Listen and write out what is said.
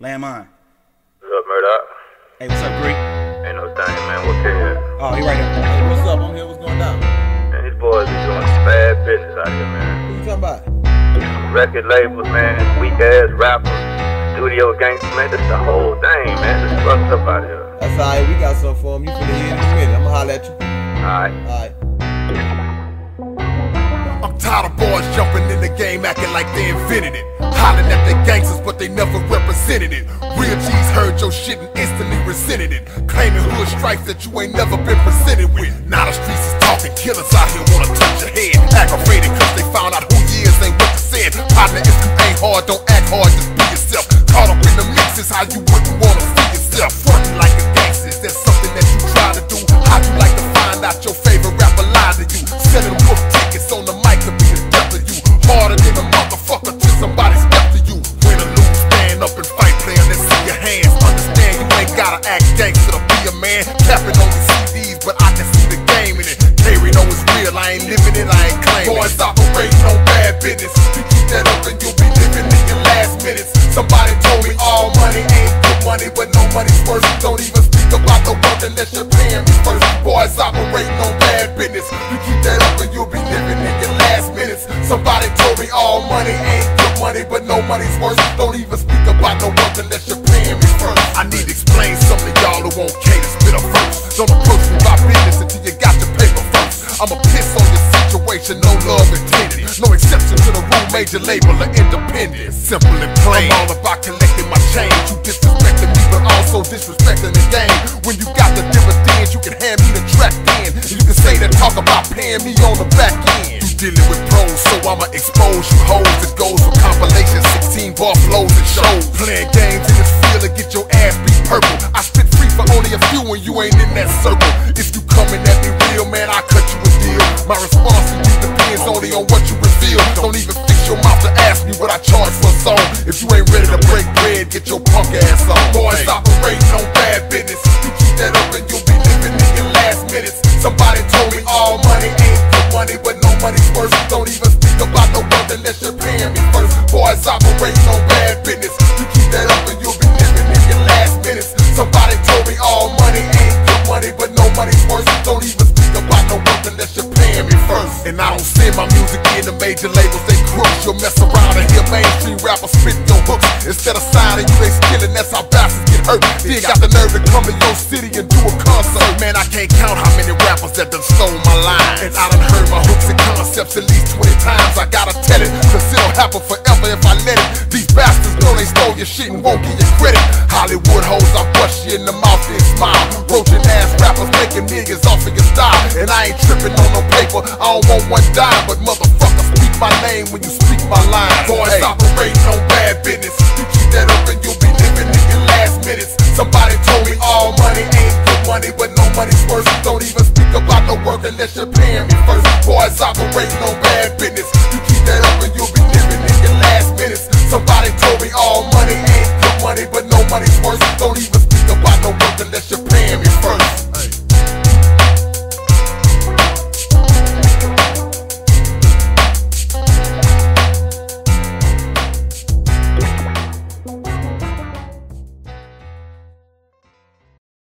Landmine. What's up, Murdoch? Hey, what's up, Greek? Ain't no thing, man. What's kid? Oh, he right here. Hey, what's up? I'm here. What's going down? Man, these boys be doing some bad business out here, man. Who you talking about? Record labels, man. Weak ass rappers. Studio gangsters, man. This the whole thing, man. This fucked up out here. That's alright. We got something for him. You finna hear in a minute. I'ma holler at you. Alright. Alright. Tired of boys jumping in the game acting like they invented it. Hollering at the gangsters, but they never represented it. Real G's heard your shit and instantly resented it. Claiming hood strikes that you ain't never been presented with. Now the streets is talking, killers out here wanna touch your head. Aggravated cause they found out who years gotta act gangster to be a man. Capping on your CDs, but I can see the game in it. Terry know it's real. I ain't living it, I ain't claiming. Boys operating on bad business. You keep that up and you'll be living in your last minutes. Somebody told me all money ain't good money, but no money's worth. Don't even speak about the work unless you're paying me first. Boys operating on bad business. You keep that up and you'll be living in your last minutes. Somebody told me all money ain't good money, but no money's worth. Situation, no love intended. No exception to the rule, major label or independent. Simple and plain. I'm all about collecting my change. You disrespecting me, but also disrespecting the game. When you got the dividends, you can hand me the track in. And you can say that talk about paying me on the back end. You dealing with pros, so I'ma expose you hoes. It goes for compilations, 16 bar flows and shows. Playing games in this field to get your ass beat purple. I spit free for only a few when you ain't in that circle. If you coming at me real, man, I cut you a deal. My response depends only on what you reveal. Don't even fix your mouth to ask me what I charge for a song. If you ain't ready to break bread, get your punk ass on. Boys operating no work unless you're paying me first. And I don't send my music in to major labels, they crooks. You'll mess around and hear mainstream rappers spit your hooks. Instead of signing you, they skilling, that's how bastards get hurt. Then got the nerve to come to your city and do a concert. Man, I can't count how many rappers that done stole my line. And I done heard my hooks and concepts at least 20 times. I gotta tell it, cause it'll happen forever if I let it. These bastards know they stole your shit and won't give you credit. Hollywood hoes, I bust you in the mouth and smile. Roaching ass rappers making millions off. And I ain't tripping on no paper, I don't want one dime. But motherfucker, speak my name when you speak my line. Boys Hey. operating on bad business. You keep that up and you'll be living in your last minutes. Somebody told me all money ain't good money, but no money's worth. Don't even speak about no work unless you're paying me first. Boys operating on bad business. You keep that up and you'll be living